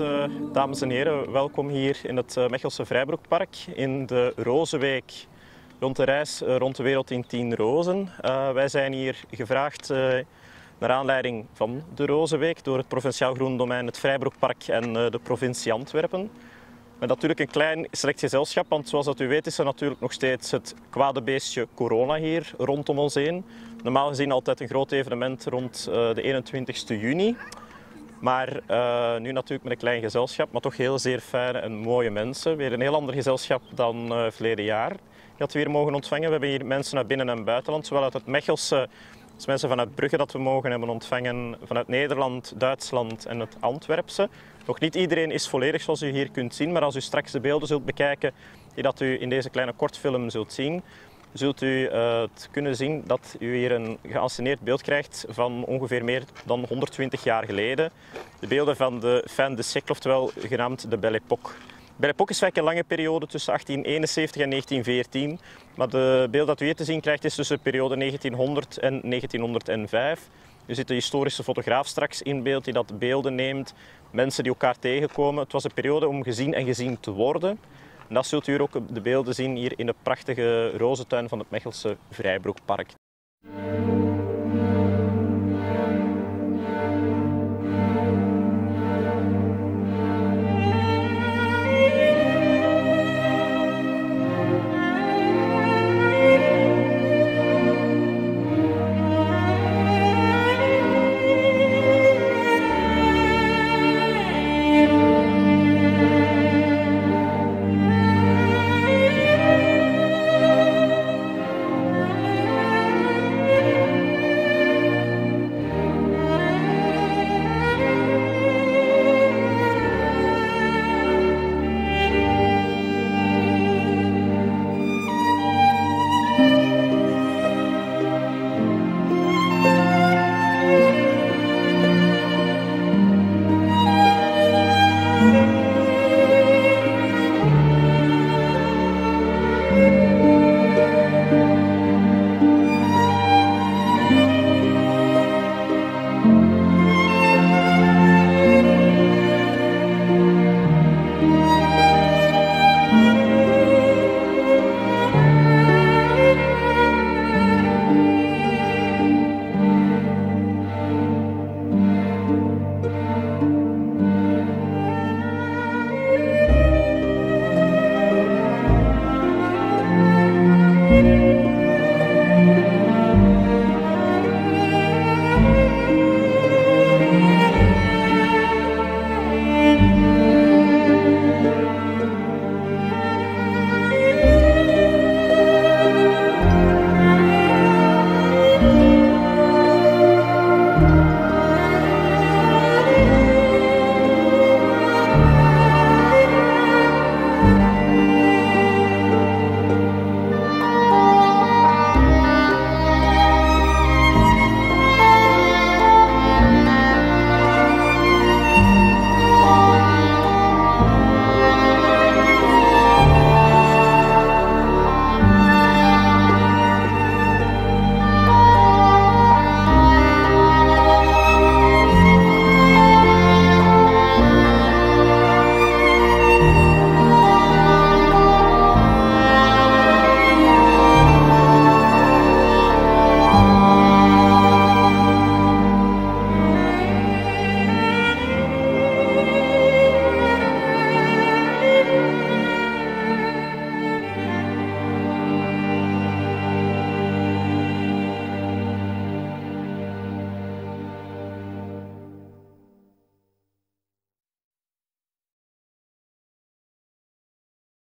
Beste dames en heren, welkom hier in het eh, Mechelse Vrijbroekpark in de Rozenweek rond de reis eh, rond de wereld in 10 rozen. Wij zijn hier gevraagd naar aanleiding van de Rozenweek door het Provinciaal Groen Domein, het Vrijbroekpark en de provincie Antwerpen. Met natuurlijk een klein select gezelschap, want zoals dat u weet is er natuurlijk nog steeds het kwade beestje corona hier rondom ons heen. Normaal gezien altijd een groot evenement rond de 21 juni. Maar uh, nu natuurlijk met een klein gezelschap, maar toch heel zeer fijne en mooie mensen. Weer een heel ander gezelschap dan uh, verleden jaar dat we hier mogen ontvangen. We hebben hier mensen uit binnen- en buitenland, zowel uit het Mechelse, als mensen vanuit Brugge dat we mogen hebben ontvangen, vanuit Nederland, Duitsland en het Antwerpse. Nog niet iedereen is volledig zoals u hier kunt zien, maar als u straks de beelden zult bekijken die dat u in deze kleine kortfilm zult zien, zult u uh, kunnen zien dat u hier een geanceneerd beeld krijgt van ongeveer meer dan 120 jaar geleden. De beelden van de fin de siècle, oftewel genaamd de Belle Époque. Belle Époque is een lange periode tussen 1871 en 1914. Maar de beeld dat u hier te zien krijgt is tussen de periode 1900 en 1905. Er zit een historische fotograaf straks in beeld die dat beelden neemt. Mensen die elkaar tegenkomen. Het was een periode om gezien en gezien te worden. En dat zult u ook de beelden zien hier in de prachtige rozentuin van het Mechelse Vrijbroekpark.